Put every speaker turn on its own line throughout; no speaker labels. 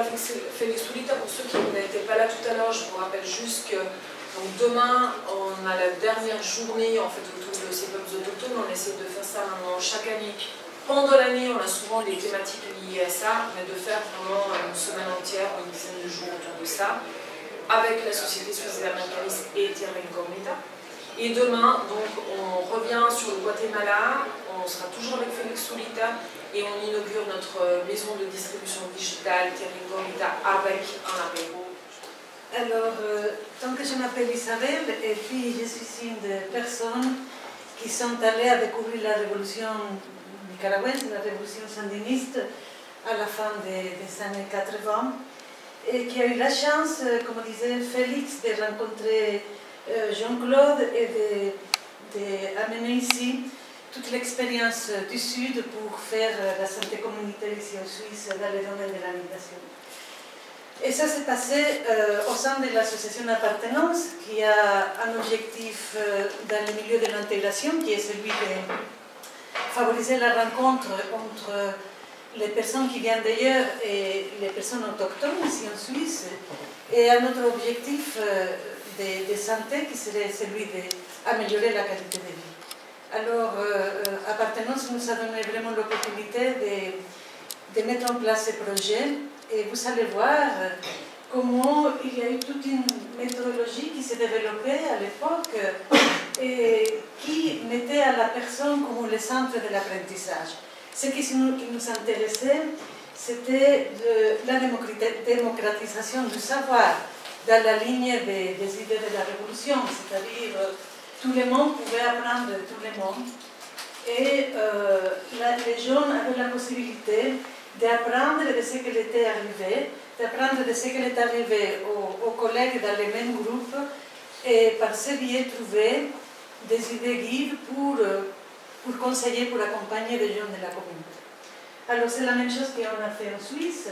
la Félix Tulita, pour ceux qui n'étaient pas là tout à l'heure, je vous rappelle juste que donc demain, on a la dernière journée en fait, autour de ces peuples autochtones. On essaie de faire ça maintenant chaque année. Pendant l'année, on a souvent des thématiques liées à ça, mais de faire vraiment une semaine entière, une dizaine de jours autour de ça, avec la Société Suisse des et Terra Incognita. Et demain, donc, on revient sur le Guatemala, on sera toujours avec Félix Solita et on inaugure notre maison de distribution digitale Terra Incognita avec un apéro
alors, euh, tant que je m'appelle Isabelle, et puis je suis une des personnes qui sont allées à découvrir la révolution nicaraguaise, la révolution sandiniste, à la fin des, années 80, et qui a eu la chance, euh, comme disait Félix, de rencontrer euh, Jean-Claude et d'amener ici toute l'expérience du Sud pour faire la santé communautaire ici en Suisse dans le domaine de la migration. Et ça s'est passé euh, au sein de l'association d'appartenance qui a un objectif euh, dans le milieu de l'intégration qui est celui de favoriser la rencontre entre les personnes qui viennent d'ailleurs et les personnes autochtones ici en Suisse et un autre objectif euh, de, santé qui serait celui d'améliorer la qualité de vie. Alors, Appartenance nous a donné vraiment l'opportunité de, de mettre en place ce projet et vous allez voir comment il y a eu toute une méthodologie qui s'est développée à l'époque et qui mettait à la personne comme le centre de l'apprentissage. Ce qui nous, intéressait, c'était la démocratisation du savoir dans la ligne des, idées de la révolution, c'est-à-dire tout le monde pouvait apprendre de tout le monde et euh, les jeunes avaient la possibilité d'apprendre de ce qui était arrivé, d'apprendre de ce qui est arrivé aux, collègues dans les mêmes groupes et par ce biais trouver des idées guides pour, pour conseiller, pour accompagner les jeunes de la communauté. Alors c'est la même chose qu'on a fait en Suisse,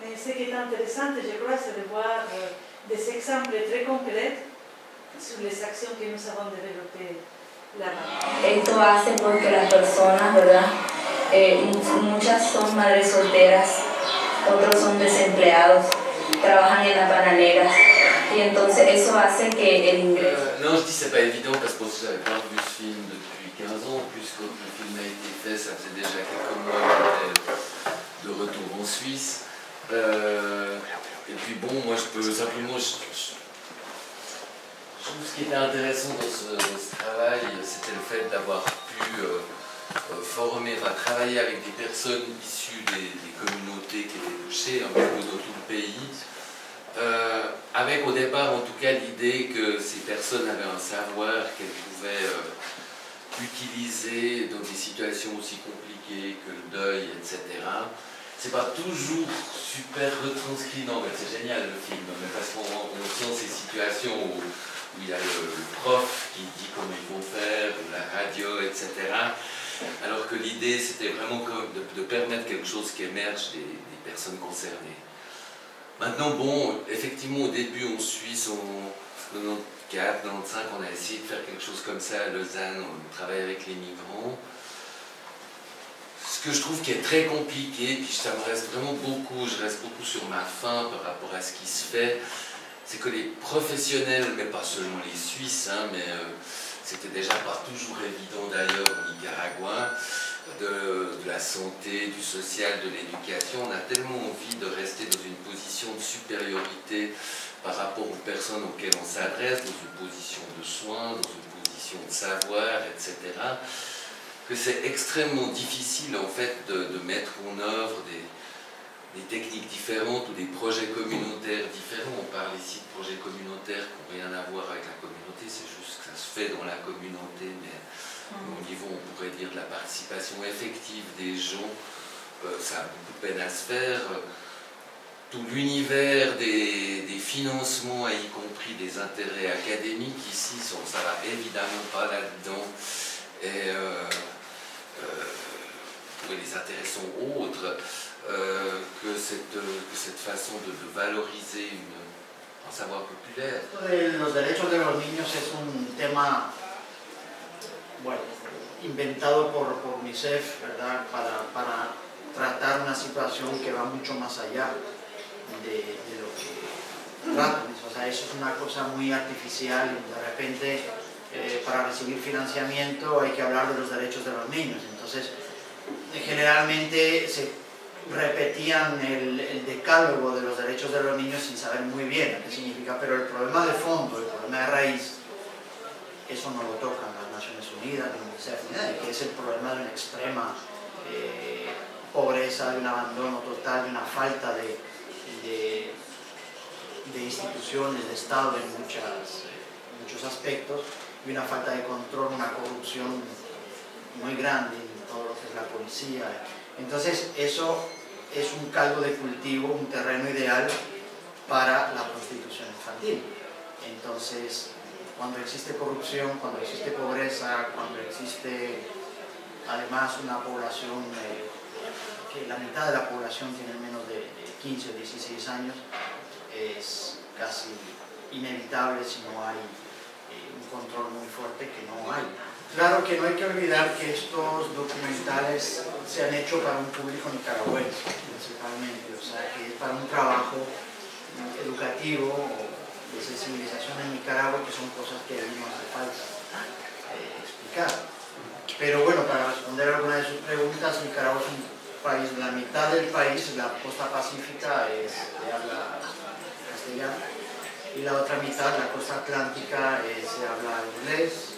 mais ce qui est intéressant, je crois, c'est de voir des exemples très concrets sur les actions que nous avons développées là-bas.
Esto hace porque las personas, ¿verdad? Eh, muchas son madres solteras, otros son desempleados, trabajan en las bananeras. Y entonces eso hace que el ingreso.
Euh, non, je dis c'est pas évident parce que j'avais pas vu ce film depuis 15 ans. En plus, quand le film a été fait, ça faisait déjà quelques mois de retour en Suisse. Euh, et puis bon, moi je peux simplement. Je, trouve ce qui était intéressant dans ce, travail, c'était le fait d'avoir pu. Euh, euh, former, enfin, travailler avec des personnes issues des, communautés qui étaient touchées un peu dans tout le pays, avec au départ en tout cas l'idée que ces personnes avaient un savoir qu'elles pouvaient utiliser dans des situations aussi compliquées que le deuil, etc. C'est pas toujours super retranscrit, non mais c'est génial le film, mais parce qu'on sent ces situations où, il y a le, prof qui dit comment ils vont faire, ou la radio, etc. Alors que l'idée, c'était vraiment de, permettre quelque chose qui émerge des, personnes concernées. Maintenant, bon, effectivement, au début, en Suisse, en 94, 95, on a essayé de faire quelque chose comme ça à Lausanne, on travaille avec les migrants. Ce que je trouve qui est très compliqué, puis ça me reste vraiment beaucoup, je reste beaucoup sur ma faim par rapport à ce qui se fait, c'est que les professionnels, mais pas seulement les Suisses, hein, mais euh, c'était déjà pas toujours évident d'ailleurs au Nicaragua, de, la santé, du social, de l'éducation. On a tellement envie de rester dans une position de supériorité par rapport aux personnes auxquelles on s'adresse, dans une position de soins, dans une position de savoir, etc., que c'est extrêmement difficile en fait de, mettre en œuvre des, des, techniques différentes ou des projets communautaires différents. On parle ici de projets communautaires qui n'ont rien à voir avec la communauté, c'est juste se fait dans la communauté, mais au niveau, on pourrait dire, de la participation effective des gens, euh, ça a beaucoup de peine à se faire. Tout l'univers des, financements, y compris des intérêts académiques, ici, ça va évidemment pas là-dedans. Et euh, euh, les intérêts sont autres que, cette, que cette façon de, de valoriser une, savoir populaire.
De los derechos de los niños un tema, bueno, inventado por, por UNICEF, ¿verdad? Para, para tratar va mucho más allá. de, lo que tratan. O sea, eso es una cosa muy artificial de repente eh, para recibir financiamiento hay que hablar de los derechos de los niños. Entonces, generalmente se repetían el, el, decálogo de los derechos de los niños sin saber muy bien qué significa, pero el problema de fondo, el problema de raíz, eso no lo tocan las Naciones Unidas, ni UNICEF, ni que es el problema de una extrema eh, pobreza, de un abandono total, de una falta de, de, instituciones, de Estado en, muchas, muchos aspectos, y una falta de control, una corrupción muy grande en todo lo que es la policía. Entonces eso es un caldo de cultivo, un terreno ideal para la prostitución infantil. Entonces, cuando existe corrupción, cuando existe pobreza, cuando existe además una población, eh, que la mitad de la población tiene menos de, 15 o 16 años, es casi inevitable si no hay un control muy fuerte que no hay. Claro que no hay que olvidar que estos documentales se han hecho para un público nicaragüense, principalmente, o sea, que es para un trabajo educativo de sensibilización en Nicaragua, que son cosas que a mí no hace falta eh, explicar. Pero bueno, para responder alguna de sus preguntas, Nicaragua es un país, la mitad del país, la costa pacífica, es de habla castellano, y la otra mitad, la costa atlántica, se habla inglés,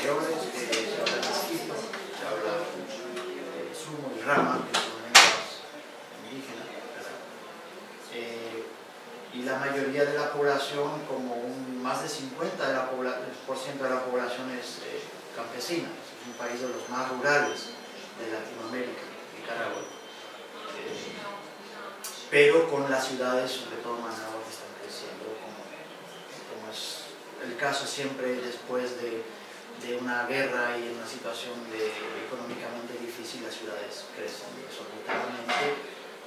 creoles, se habla mestizo, se habla eh, sumo y rama, que son lenguas indígenas. Eh, y la mayoría de la población, como un, más de 50% de la, por ciento de la población es eh, campesina. Es un país de los más rurales de Latinoamérica, Nicaragua. Eh, pero con las ciudades, sobre todo Managua, que están creciendo, como, es el caso siempre después de, de, una guerra y en una situación de, económicamente difícil, las ciudades crecen desorbitablemente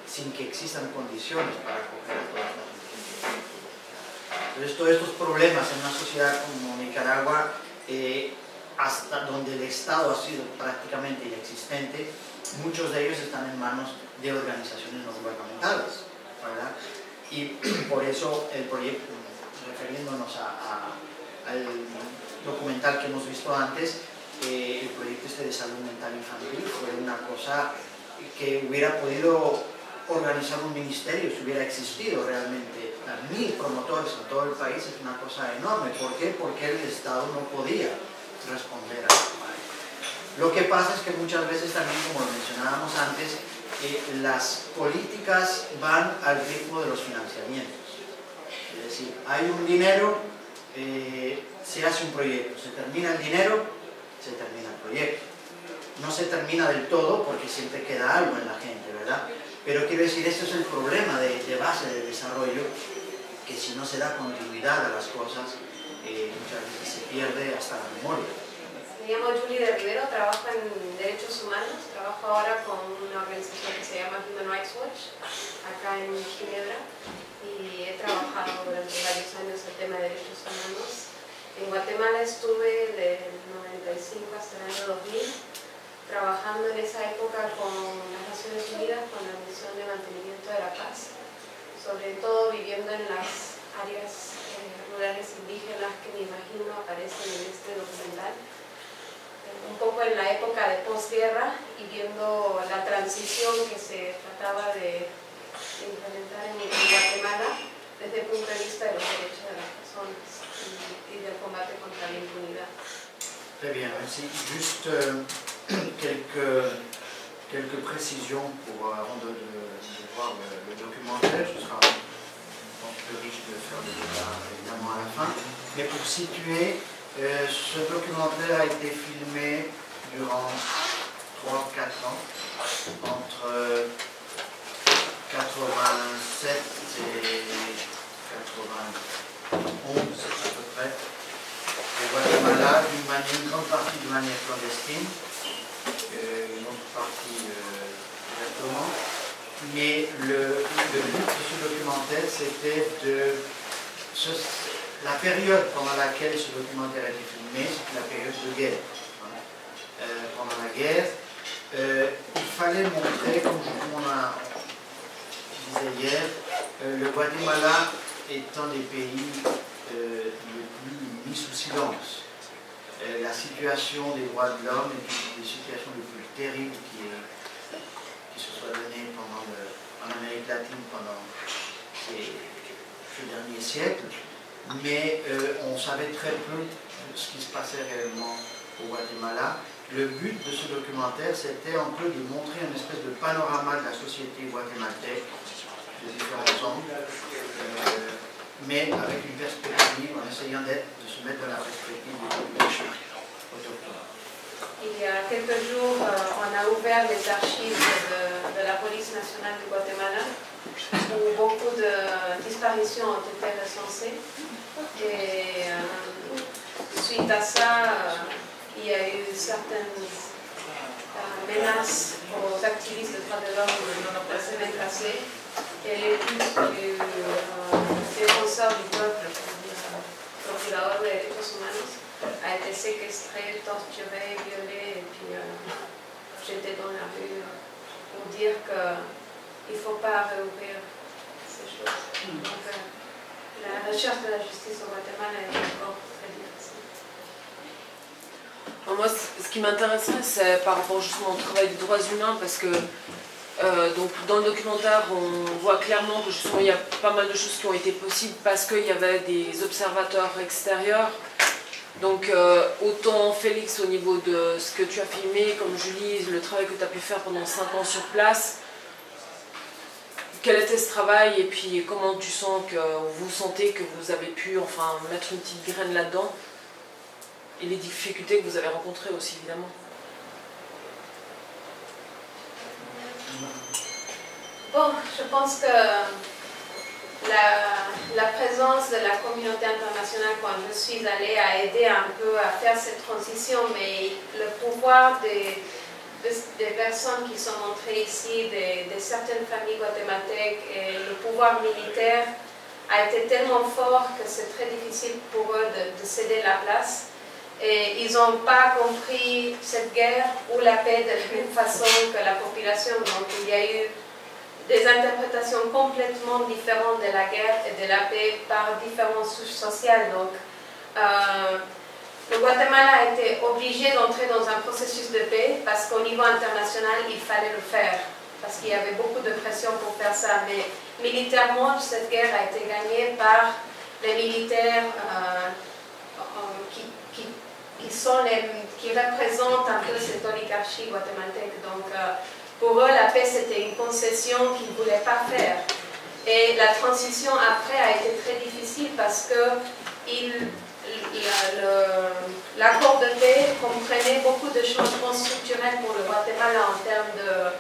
sin que existan condiciones para acoger a todas las entonces, todos estos problemas en una sociedad como Nicaragua, eh, hasta donde el Estado ha sido prácticamente inexistente, muchos de ellos están en manos de organizaciones no gubernamentales. Y por eso el proyecto, refiriéndonos al documental que hemos visto antes, eh, el proyecto este de salud mental infantil fue una cosa que hubiera podido organizar un ministerio si hubiera existido realmente mil promotores en todo el país es una cosa enorme. ¿Por qué? Porque el Estado no podía responder a. Lo que pasa es que muchas veces también, como lo mencionábamos antes, eh, las políticas van al ritmo de los financiamientos. Es decir, hay un dinero, eh, se hace un proyecto, se termina el dinero, se termina el proyecto. No se termina del todo porque siempre queda algo en la gente, ¿verdad? Pero quiero decir, este es el problema de, de base del desarrollo, que si no se da continuidad a las cosas, eh, muchas veces se pierde hasta la memoria.
Me llamo Julie de Rivero, trabajo en derechos humanos, trabajo ahora con una organización que se llama Human Rights Watch, acá en Ginebra, y he trabajado durante varios años el tema de derechos humanos. En Guatemala estuve del 95 hasta el año 2000, trabajando en esa época con las Naciones Unidas, con la misión de mantenimiento de la paz sobre todo viviendo en las áreas eh, rurales indígenas que me imagino aparecen en este documental. Un poco en la época de posguerra y viendo la transición que se trataba de implementar en, Guatemala desde el punto de vista de los derechos de las personas y, del combate contra la impunidad.
Très bien, merci. Juste euh, quelques, quelques précisions pour, euh, avant de, voir le, documentaire. Ce sera plus riche de faire le débat évidemment à la fin. Mais pour situer, euh, ce documentaire a été filmé durant 3-4 ans, entre 87 et 91 à peu près, au Guatemala, d'une manière, une grande partie de manière clandestine, euh, une autre partie euh, directement mais le, but de ce documentaire, c'était de... la période pendant laquelle ce documentaire a été filmé, c'est la période de guerre. Euh, pendant la guerre, euh, il fallait montrer, comme on a hier, euh, le Guatemala est un des pays euh, les plus mis sous silence. Euh, la situation des droits de l'homme est une des situations les plus terribles qui, qui se soit donnée pendant en Amérique latine pendant ces, derniers siècles. Mais on savait très peu ce qui se passait réellement au Guatemala le but de ce documentaire, c'était un peu de montrer une espèce de panorama de la société guatémaltèque, de différents angles, euh, mais avec une perspective, en essayant de se mettre dans la perspective des populations autochtones.
Il y a quelques jours, euh, on a ouvert les archives de, la police nationale du Guatemala, où beaucoup de disparitions ont été recensées. Et euh, suite à ça, il y a eu certaines euh, menaces aux activistes de droits de l'homme la semaine passée. Et les du euh, défenseur du peuple, le procurador de derechos humanos, a été séquestré, torturé, violé et puis euh, jeté dans la rue pour dire qu'il ne faut pas réouvrir ces choses. Donc, la recherche de la justice au Guatemala est encore très difficile.
Moi, ce qui m'intéresserait, c'est par rapport justement au travail des droits humains, parce que euh, donc, dans le documentaire, on voit clairement que justement il y a pas mal de choses qui ont été possibles parce qu'il y avait des observateurs extérieurs. Donc euh, autant Félix au niveau de ce que tu as filmé, comme Julie, le travail que tu as pu faire pendant 5 ans sur place, quel était ce travail et puis comment tu sens que vous sentez que vous avez pu enfin mettre une petite graine là-dedans? Et les difficultés que vous avez rencontrées aussi, évidemment.
Bon, je pense que la, présence de la communauté internationale quand je suis allée a aidé un peu à faire cette transition, mais le pouvoir des, des, personnes qui sont entrées ici, de, certaines familles guatémaltèques et le pouvoir militaire a été tellement fort que c'est très difficile pour eux de céder la place. Et ils n'ont pas compris cette guerre ou la paix de la même façon que la population. Donc il y a eu des interprétations complètement différentes de la guerre et de la paix par différentes souches sociales. Donc euh, le Guatemala a été obligé d'entrer dans un processus de paix parce qu'au niveau international, il fallait le faire. Parce qu'il y avait beaucoup de pression pour faire ça. Mais militairement, cette guerre a été gagnée par les militaires euh, qui représentent un peu cette oligarchie guatémaltèque. Donc, euh, pour eux, la paix, c'était une concession qu'ils ne voulaient pas faire. Et la transition après a été très difficile parce que l'accord de paix comprenait beaucoup de changements structurels pour le Guatemala en termes de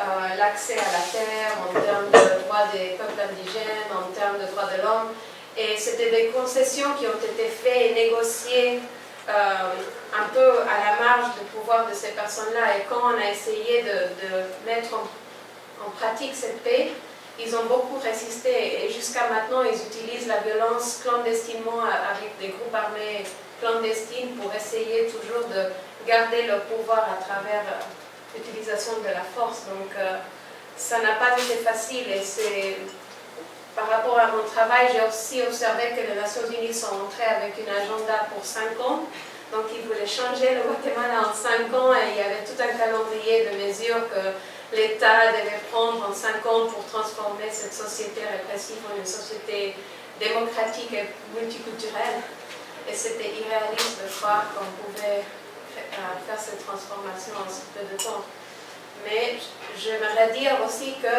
euh, l'accès à la terre, en termes de droits des peuples indigènes, en termes de droits de l'homme. Et c'était des concessions qui ont été faites et négociées un peu à la marge du pouvoir de ces personnes-là. Et quand on a essayé de, mettre en, pratique cette paix, ils ont beaucoup résisté et jusqu'à maintenant ils utilisent la violence clandestinement avec des groupes armés clandestines pour essayer toujours de garder leur pouvoir à travers euh, l'utilisation de la force. Donc euh, ça n'a pas été facile et c'est par rapport à mon travail, j'ai aussi observé que les Nations Unies sont entrées avec une agenda pour 5 ans. Donc, ils voulaient changer le Guatemala en 5 ans et il y avait tout un calendrier de mesures que l'État devait prendre en 5 ans pour transformer cette société répressive en une société démocratique et multiculturelle. Et c'était irréaliste de croire qu'on pouvait euh, faire cette transformation en si peu de temps. Mais j'aimerais dire aussi que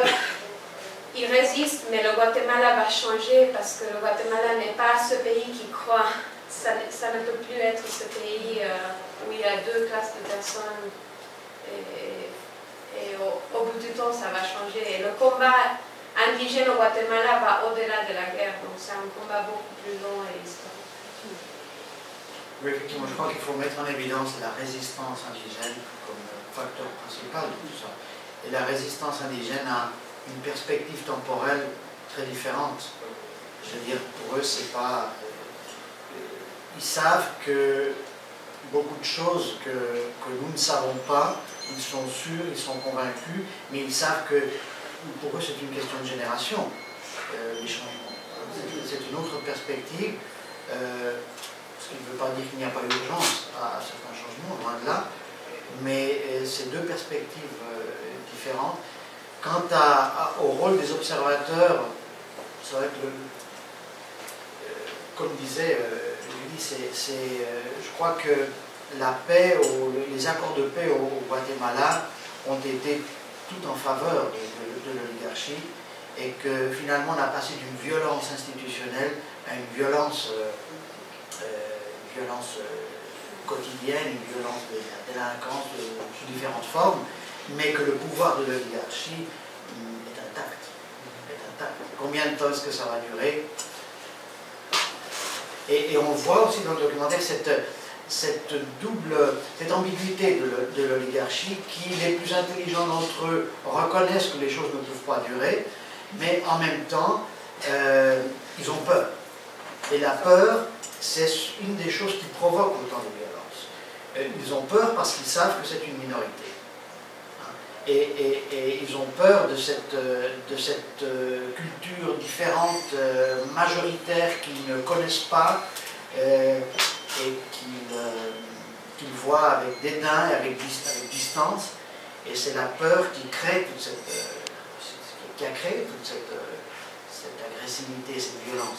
il résiste, mais le Guatemala va changer parce que le Guatemala n'est pas ce pays qui croit. Ça, ça ne peut plus être ce pays euh, où il y a deux classes de personnes. Et, au, bout du temps, ça va changer. Et le combat indigène au Guatemala va au-delà de la guerre. Donc c'est un combat beaucoup plus long et historique.
Oui, effectivement, je crois qu'il faut mettre en évidence la résistance indigène comme facteur principal de tout ça. Et la résistance indigène a une perspective temporelle très différente. Je veux dire, pour eux, c'est pas. Euh, ils savent que beaucoup de choses que, nous ne savons pas, ils sont sûrs, ils sont convaincus, mais ils savent que pour eux, c'est une question de génération, les changements. C'est une autre perspective, ce qui ne veut pas dire qu'il n'y a pas d'urgence à, certains changements, loin de là, mais c'est deux perspectives différentes. Quant au rôle des observateurs, c'est vrai que, comme disait Julie, je crois que la paix, les accords de paix au, Guatemala ont été tout en faveur de, l'oligarchie et que finalement on a passé d'une violence institutionnelle à une violence, euh, euh, euh, quotidienne, une violence de sous différentes formes, mais que le pouvoir de l'oligarchie est intact. Combien de temps est-ce que ça va durer? Et, on voit aussi dans le documentaire cette, cette double, cette ambiguïté de l'oligarchie qui les plus intelligents d'entre eux reconnaissent que les choses ne peuvent pas durer, mais en même temps, euh, ils ont peur. Et la peur, c'est une des choses qui provoque autant de violence. Euh, ils ont peur parce qu'ils savent que c'est une minorité. Et, ils ont peur de cette, de cette euh, culture différente, majoritaire, qu'ils ne connaissent pas et qu'il voit avec dédain et avec, distance. Et c'est la peur qui crée toute cette, euh, qui a créé toute cette, euh, cette agressivité, cette violence.